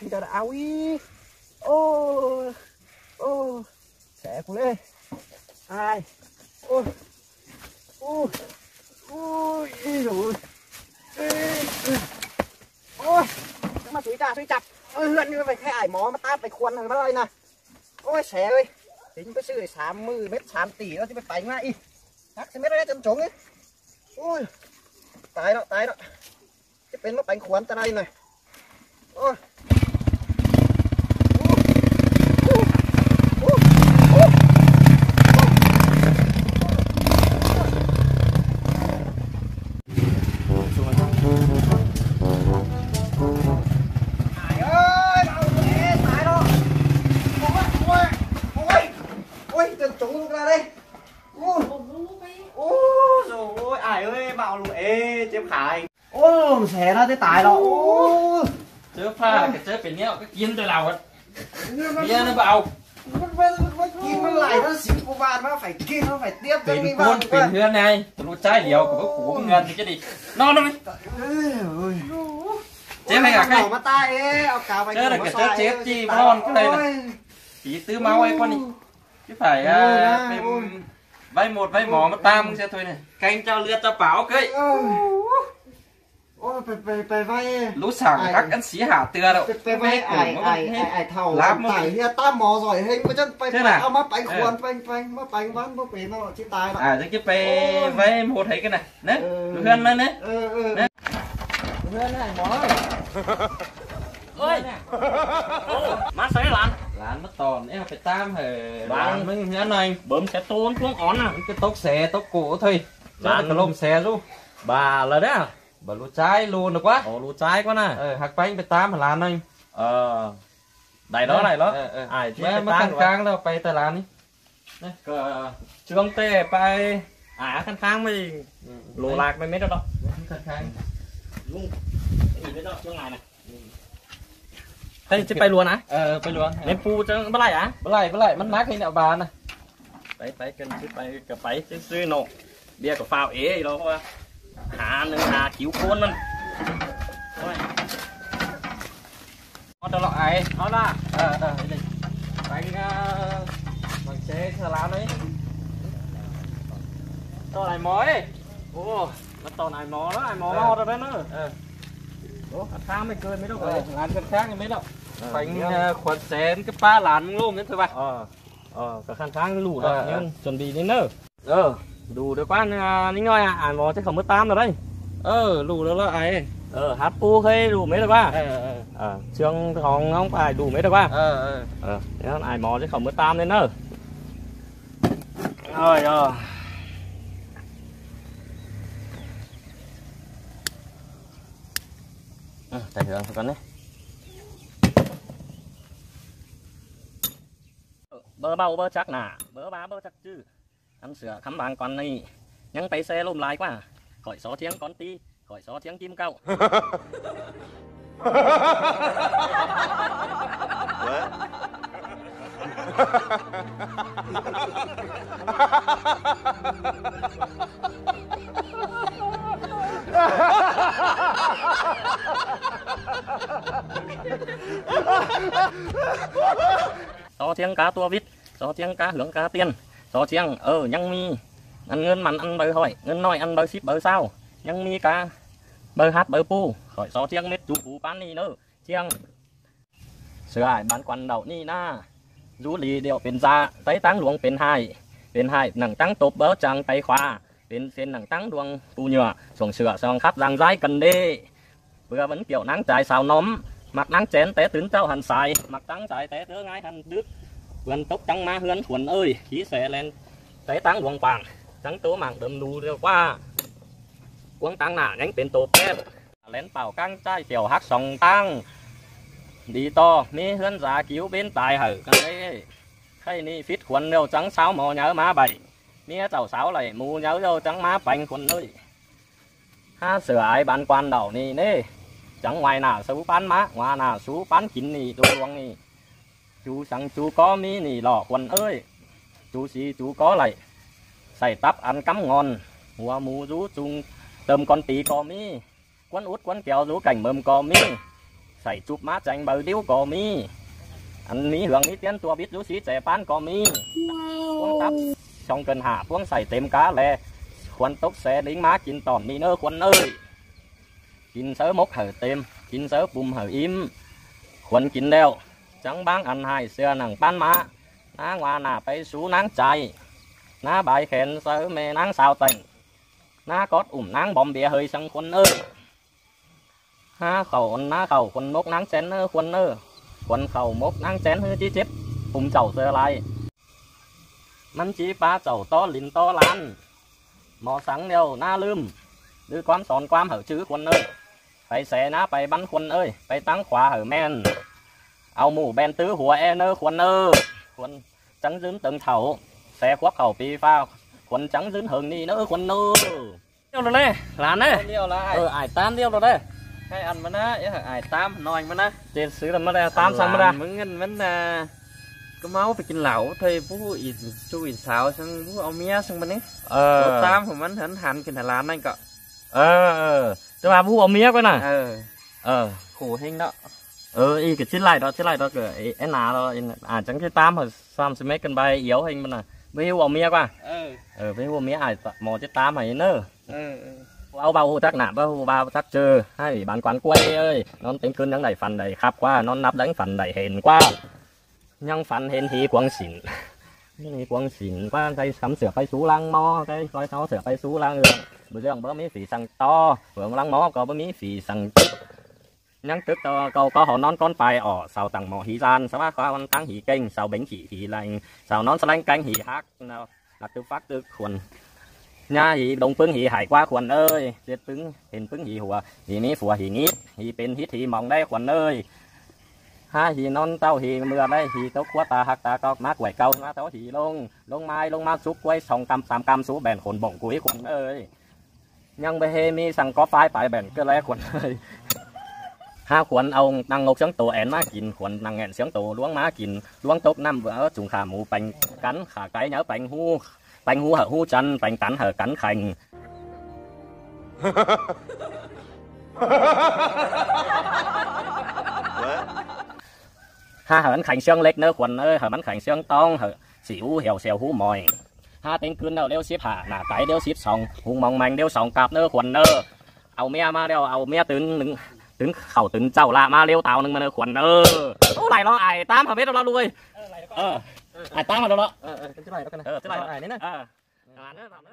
พี่ตาเอาอีโอ้โอ้แสกเลยไอโอ้โอ้โอ้ยโอ้ยโอ้ยมาสุยจ่าสุยจับเอื้อนนี่ไปแค่ายหมอมาตาไปควนอะไรมานะโอ้ยแสเลยถึงไปซื้อสามมือเม็ดสามตีแล้วจะไปไปง่ายอีทักสิเม็ได้จนจงเลยโอ้ยตายแล้วตายแล้วจะเป็นมาไปควนอะไรหน่อยโอ้ chân chống lúc ra đây. Ôi rồi ôi ải ơi bạo lụa ê chém khải. Ôi làm xẻ ra thế tài đó. Chớ pha cái chớ phải nhớ cái kiến tôi nào hết bây nó bạo kim nó lại nó xíu của bạn nó phải kim nó phải tiếp cho mình vào. tiền tiền hơn này. Tôi nói trái liều của bác củ ngân thì cái gì? Nó nó chép hay cả cái? chép là cái chép chép chi ngon cái này là chỉ tứ máu ấy con đi chứ phải à, phim vay một vay mỏ mất tam sẽ thôi này. Canh cho lượt cho bảo cây Ôi, phải, phải, phải vay. Lũ sàng, các ăn xí hả? Tưa đâu. Phải vay. Ải, ải, ải, thầu Lát mà Tải hiya ta mò giỏi hình Mà chân phải phải ao mắt bánh khuôn Bánh, bánh, mắt bánh vắn bốc bế nó chết tài đó. À, chứ chứ phải vay một thấy cái này. Nế, ừ. hươn lên nè, ừ, ừ. Nế Hươn này mỏ Ôi Má xoáy lắm. បានមកតនេះទៅតាមហើយបានមិនញ៉ាំណៃបើមិនខែតូនខ្លួនអនណាគេតុកសែតុកគោ thôi បានក្លុំសែនោះបាទឥឡូវនេះបើលូចាយលូនគាត់អូលូចាយគាត់ណាអឺហាក់បាញ់ទៅតាមឡានហ្នឹងអឺដៃដល់ដៃដល់អាយជួយតាមខាងខាងទៅទៅទៅឡាននេះណាក៏ជឿងទេไปអាខាងខាងមិនលូឡាកមិនមែនទៅដល់ខាងខាងលូនេះទៅជឿងណា หมอสอยเฮงมาจังไป ใช่น่ะ เอามาไปควร เออ ไปไปมาไปวันมาเป็นเอาที่ตายละ อ่าจะคิดไปไว้หมดให้กันนะเนะ เออ เพื่อนนั่นเนะ เออเออ เนี่ย เพื่อนไอ้หมอ เอ้ย má xé lạnh หลานมาตอนเอ้ไปตามเหอะห ห ลา ลาน น มึงเฮือนหน่อย bơm xe tuôn xuống ổn à มันก็ตกแสตกโกthôi chứ Bạn- là cái lôm xe luôn bà là đấy à bà lú trái luôn được quá ồ lũ trái quá nè ờ hạt bánh phải tám là anh ờ đây đó này đó ờ ờ ai chứ mà cái mà tan khăn rồi khang đâu phải tại làn đi Ờ, trương tê bay à khăn khang mới lù lạc mới mấy đó đó khăn khang luôn gì đấy đó trương này nè đây chứ bay luôn á ờ phải luôn nem pu chứ bắt lại à bữa lại bữa lại mất nát hay nào bà nè đấy đấy cần chứ bay cả bay chứ xưa nổ bia của phao ế gì đó quá hà nữa hà chịu cuốn luôn Thôi. nó cho lại nó là ờ ờ đây bánh uh, bằng xe xà lán đấy to này mối ô nó to này mó đó ai mó Ờ. lo rồi đấy nữa ờ Ủa, khá mới cười mấy đâu ờ rồi lán khăn khác thì mấy đâu Ờ, bánh nhá. uh, khuẩn xén cái ba lán luôn đấy thôi bà ờ ờ cả khăn kháng lủ Ờ, đó ờ. nhưng chuẩn bị đến nữa ờ đủ được quá nính ngoi à ai mó chứ không mất tam rồi đây ờ lù đó là ai? Ờ hát pu hay đủ mấy được quá ờ ờ ờ. Trường còn không phải đủ mấy được quá ờ ờ. Ờ ai mó chứ không mất tam đến nữa rồi rồi. Ừ, tại hưởng con đấy bơ bao bơ chắc nà bơ ba bơ chắc chứ. Ăn sữa khắm bằng con này nhắn tay xe lùm lại quá. Khỏi xó tiếng con ti khỏi xó tiếng chim câu xó tiếng cá tua vít xó tiếng cá hưởng cá tiên xó tiếng ờ nhăng mi ăn ngân mặn ăn bơ hỏi ngân nói ăn bơ ship bơ sao nhăng mi cá bơ hát bơ pu khỏi xó tiếng mết chú cú bán ni nữa chiang sửa ai bán quan đậu ni na du lì điệuเป็นซาไตตั้งหลวงเป็นไฮเป็นไฮหนังตั้งตบเบอจังไปขวาเป็นเส้นหนังตั้งดวงปูเหยื่อส่งเสือสองคัดรังร้ายกันเด้เพื่อvẫn kiểu nắng trái xào nóm mặt nắng chén té tướng trao hẳn xài. Mặt trắng xài té tớ ngay hẳn đứt gần tốc trắng má hơn quần ơi, khí xe lên. Té táng quần bảng trắng tố mạng đầm nù đều qua. Quần tăng nả nhánh tiền tổ tép lên bảo căng trai chiều hát sòng tăng đi to, mi hơn giá cứu bên tài hở cái đấy hay ni phít quần đều trắng sáu mò nhớ má bảy. Mi tàu sáu lại mù nhớ đâu trắng má bánh quần ơi. Ha sửa ai bán quan đầu ni nê chẳng ngoài nà số bán má, ngoài nà số bán chín nì, đồ luang nì. Chú sáng chú có mi nì, lọ quần ơi. Chú xí chú có lại, xài tắp ăn cắm ngon. Hoa mù rú chung, tôm con tí có mi quấn út quấn kéo rú cảnh mầm có mi xài chụp má chanh bờ điếu có mi ăn mi hưởng mi tiến tua biết rú xí trẻ bán có mi quấn tắp, xong cần hạ, quấn xài tém cá lè. Quấn tốc xe lính má chín tòn mi nơ quấn ơi มีพวงตับช่องเกินหาพวงใส่เต็มกาแลควรตกแสลิงม้ากินตอนมีเนอควรเอ้ยกินเสือมกเหอเต็ม กินเสือปุ่มเหออิ่มควรกินแล้วจังบางอันใหายเสื้อหนังป้านม้านางว่าหน้าไปสู่นางใจหน้าใบายแขนเสือแม่นางสาวแต่งหน้ากอดอุ่มนางบอมเบียเฮยสังคนเอ้ยห้าเข่าหน้าเข่าคนนกนางแจนเนอควรเนอ quần khẩu mốc ngang chén hư chi chếp cùng chậu sơ lạiมันจีปลาเจ้าต้อลินต้อลานหมอสังเดียวหน้าลืมหรือความสอนความเหอชื่อคนเอ้ย ไปแสนะไปบันคนเอ้ยไปตั้งขวาเหอแม่นเอาหมูแบนตื้อหัวแอเนอร์คนเออคนจัง dứng từng thầu xe khoác khẩu pi pha คนจัง dứng hừng ni nữa คนเออเดียวเลยเน่หลานเน่เดียวละเออไอ้ตามเดียวเลยเน่ให้อันมานะอย่าไอ้ตามหน่อยมานะเจ็ดซื้อแล้วมาได้ตามสั่งมาได้มึงเงินมันน่ะก็เมาไปกินเหล้าเธอผู้อีชูอีสาวซึ่งผู้เอาเมียซึ่งมันนี่เออตามผมมันหันหันกินหร้านนั่นก็เออ cho bà vu bà mía cái này ờ. Ờ. Khổ hình đó. Ờ y cái chết lại đó chết lại đó cái em nào đó. À chẳng cái tám hồi sam sẽ mấy cân bay yếu hình mà này với hưu bà mía qua ờ. Ờ với hưu mía à mò chết tám này nữa ờ, ờ bao bao hồ tắc nạp bao hồ bao tắc chơ. Hay bán quán quay ơi. Non tính cơn đang đẩy phần đẩy khắp qua non nắp đánh phần đẩy hền qua nhăng phần hền hí quang xỉn. มีกวงสินว่าใจคำเสือไปสู่ลังมอใจซอยเขาเสือไปสู่ลังเรืองบุเรื่องบ่มีสีสังตอเฟืองลังมอก็บ่มีสีสังยังตึกตอเก่าก็หอนอนก้อนไปอ่อสาวตังหมอหีจานสาวควันตั้งหีเก่งสาวเบ่งหีหีแรงสาวนอนสลังแกงหีฮักนะหลักตึกฟักตึกขวนหน้าหีดงปึ้งหีหายกว่าขวนเอ้ยเจ็ดปึ้งเห็นปึ้งหีหัวหีนี้หัวหีนี้หีเป็นฮิตหีมองได้ขวนเอ้ย หาหีนอนเต้าหีเมื่อได้หีต้วัวตาหักตาก็กมากไหวเกามาเต้าหีลง ลงไม้ลงมาซุกไว้สองกำสามกำสู้แบนขนบ่งกุ้ยขนเอ้ยยังไปเฮมีสั่งก็ฟไปแบนก็แล้วขนเอ้ยห้าขวนเอานางงกเสียงโตแอนมากินขวนนางแอนเสียงโตล้วงมากินล้วงตกน้ำเบื่อจุงขาหมูแป่งกันขาไก่เนื้อแป่งหูแป่งหูเหอหูจันแป่งตันเหอกันแข่ง ha hở bánh khành xương lecnữa quần ơi hở bánh khành xương tông hở xỉu hèo xèo hú mồi ha tên cươn đâu đeo xếp hạ nà cái đeo xếp sòng hùng mong manh đeo sòng cạp nữa quần ơ ao mía ma đeo ao mía tướng nứng tướng khẩu tướng chậu lạ ma leo tàu nưng mà nữa quần ơ ô này nó ai tám hả biết đâu lo lui ờ ai tám mà đâu đó เออเออจะไหนแล้วกันนะ ờ thế này ไหนนี่นะ ờ à, nữa, làm nữa.